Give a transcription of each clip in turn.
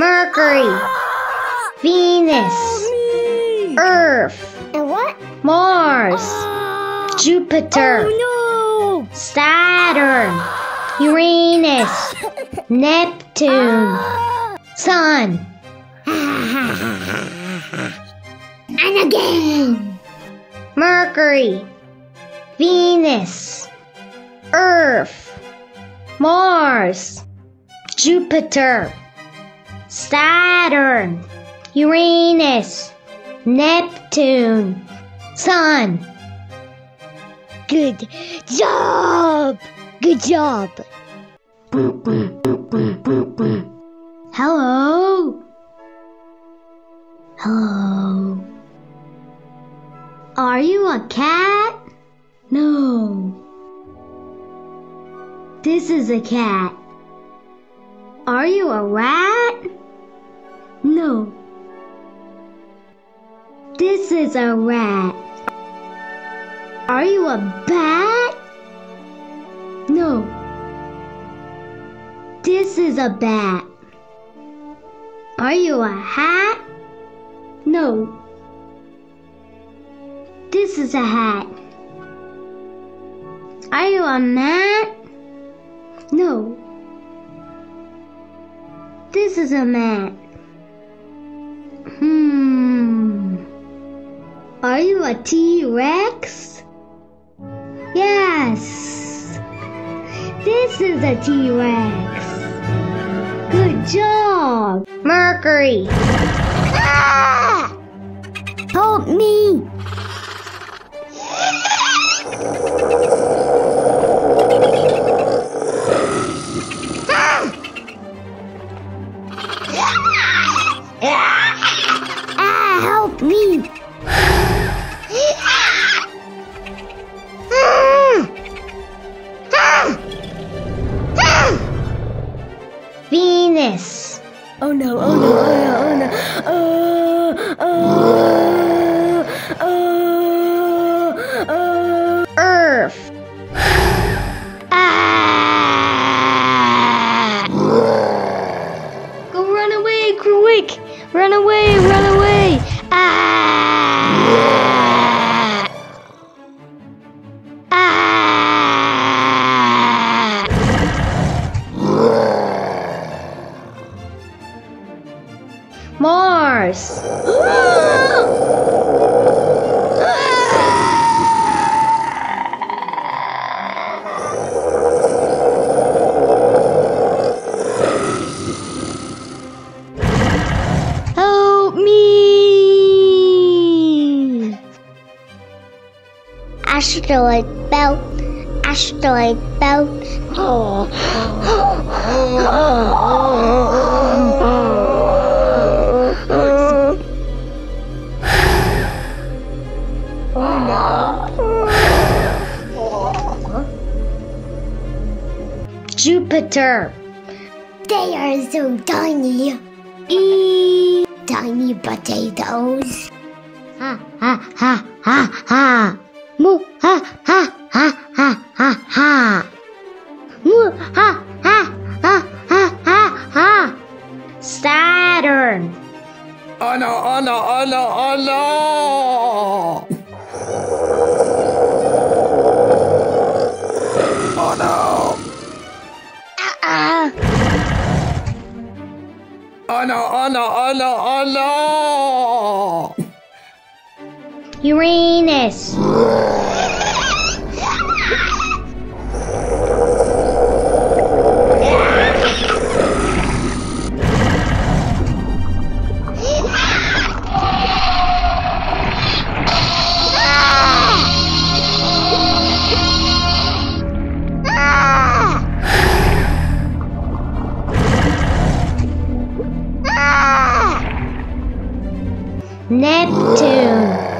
Mercury, Venus, Me. Earth, And what? Mars, Ah. Jupiter, Oh Saturn, Uranus, Neptune, Sun, And again. Mercury, Venus, Earth, Mars, Jupiter, Saturn, Uranus, Neptune, Sun. Good job. Good job. Hello? Hello? Are you a cat? No. This is a cat. Are you a rat? No. This is a rat. Are you a bat? No. This is a bat. Are you a hat? No. This is a hat. Are you a mat? No. This is a mat. Hmm. Are you a T Rex? Yes. This is a T Rex. Good job. Mercury. Ah! Help me. Asteroid belt. Asteroid belt. Jupiter. They are so tiny. Eee, tiny potatoes. Ha ha ha ha ha. Moo ha ha ha ha ha ha. Moo ha ha ha ha ha ha. Saturn. Oh no, oh no, oh no, oh no! Oh no! Ah, Oh no, oh no, oh no, oh no! Uranus. Neptune.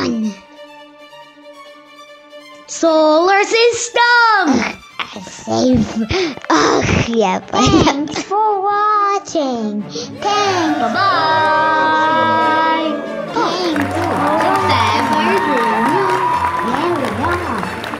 Run. Solar system. Safe. Oh, yeah. Thanks for watching. Thanks. Bye-bye.